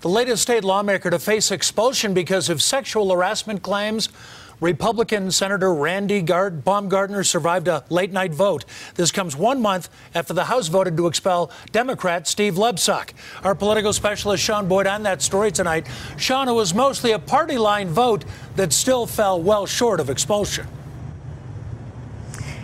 The latest state lawmaker to face expulsion because of sexual harassment claims. Republican Senator Randy Gard- Baumgardner survived a late night vote. This comes one month after the House voted to expel Democrat Steve Lebsock. Our political specialist Shaun Boyd on that story tonight. Shaun, it was mostly a party line vote that still fell well short of expulsion.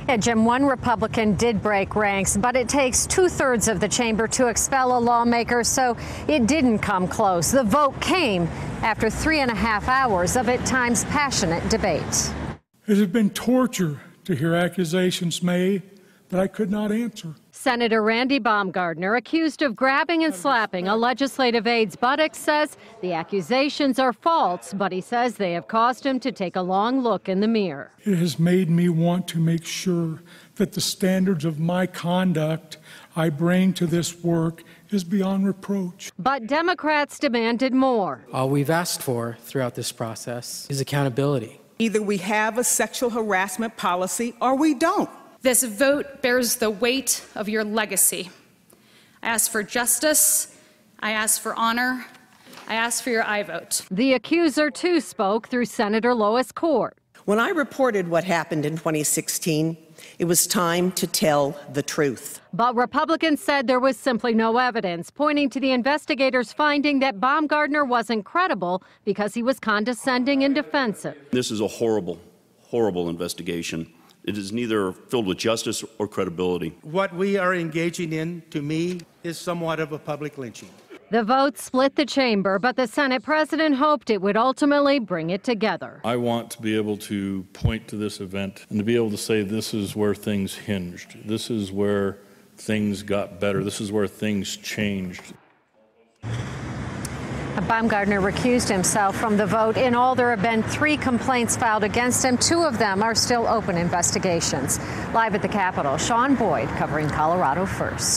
Yeah, Jim, one Republican did break ranks, but it takes two thirds of the chamber to expel a lawmaker, so it didn't come close. The vote came after three and a half hours of at times passionate debate. It has been torture to hear accusations made that I could not answer. Senator Randy Baumgardner, accused of grabbing and slapping a legislative aide's buttocks, says the accusations are false, but he says they have caused him to take a long look in the mirror. It has made me want to make sure that the standards of my conduct I bring to this work is beyond reproach. But Democrats demanded more. All we've asked for throughout this process is accountability. Either we have a sexual harassment policy or we don't. This vote bears the weight of your legacy. I ask for justice. I ask for honor. I ask for your aye vote. The accuser, too, spoke through Senator Lois Court. When I reported what happened in 2016, it was time to tell the truth. But Republicans said there was simply no evidence, pointing to the investigators' finding that Baumgardner wasn't credible because he was condescending and defensive. This is a horrible, horrible investigation. It is neither filled with justice or credibility. What we are engaging in, to me, is somewhat of a public lynching. The vote split the chamber, but the Senate president hoped it would ultimately bring it together. I want to be able to point to this event and to be able to say this is where things hinged. This is where things got better. This is where things changed. Baumgardner recused himself from the vote. In all, there have been three complaints filed against him. Two of them are still open investigations. Live at the Capitol, Shaun Boyd covering Colorado first.